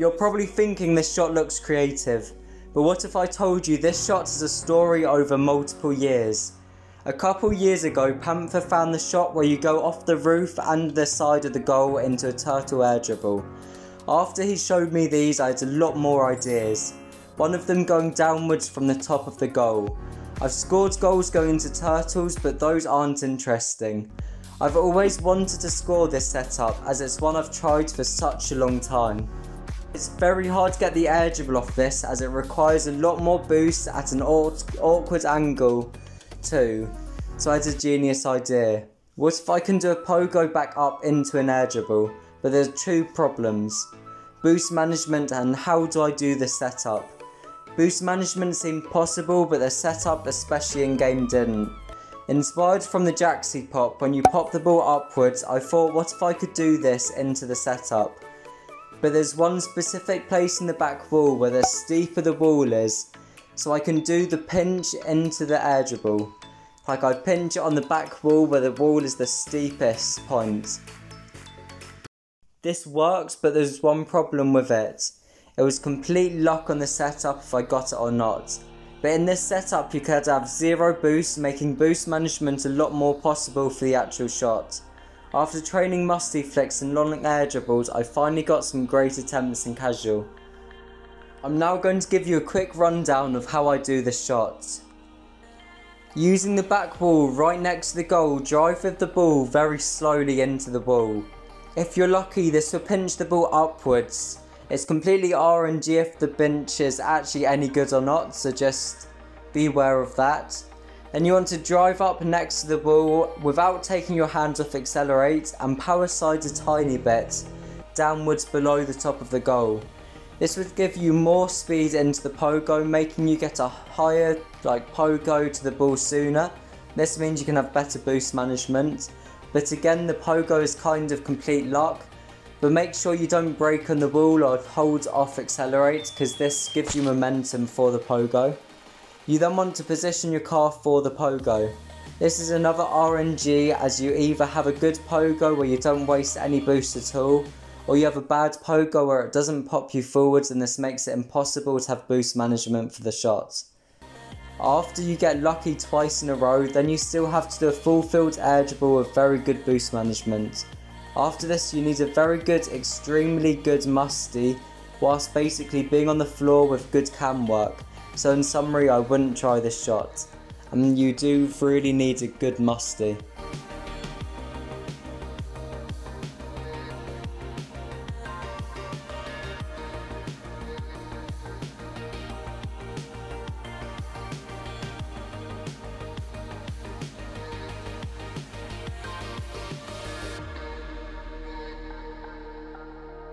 You're probably thinking this shot looks creative, but what if I told you this shot is a story over multiple years? A couple years ago, Panther found the shot where you go off the roof and the side of the goal into a turtle air dribble. After he showed me these, I had a lot more ideas. One of them going downwards from the top of the goal. I've scored goals going into turtles, but those aren't interesting. I've always wanted to score this setup as it's one I've tried for such a long time. It's very hard to get the air dribble off this as it requires a lot more boost at an awkward angle too. So I had a genius idea. What if I can do a pogo back up into an air dribble? But there's two problems. Boost management and how do I do the setup? Boost management seemed possible but the setup especially in game didn't. Inspired from the Jaxie pop, when you pop the ball upwards, I thought what if I could do this into the setup. But there's one specific place in the back wall where the steeper the wall is, so I can do the pinch into the air dribble. Like I pinch it on the back wall where the wall is the steepest point. This works, but there's one problem with it. It was complete luck on the setup if I got it or not. But in this setup you could have zero boost, making boost management a lot more possible for the actual shot. After training musty flicks and long air dribbles, I finally got some great attempts in casual. I'm now going to give you a quick rundown of how I do the shot. Using the back wall right next to the goal, drive with the ball very slowly into the ball. If you're lucky, this will pinch the ball upwards. It's completely RNG if the pinch is actually any good or not, so just be aware of that. And you want to drive up next to the ball without taking your hands off accelerate and powerslide a tiny bit downwards below the top of the goal. This would give you more speed into the pogo, making you get a higher like pogo to the ball sooner. This means you can have better boost management. But again, the pogo is kind of complete luck. But make sure you don't brake on the ball or hold off accelerate because this gives you momentum for the pogo. You then want to position your car for the pogo. This is another RNG as you either have a good pogo where you don't waste any boost at all, or you have a bad pogo where it doesn't pop you forwards and this makes it impossible to have boost management for the shot. After you get lucky twice in a row, then you still have to do a full field air dribble with very good boost management. After this you need a very good, extremely good musty, whilst basically being on the floor with good cam work. So in summary I wouldn't try this shot. And you do really need a good musty.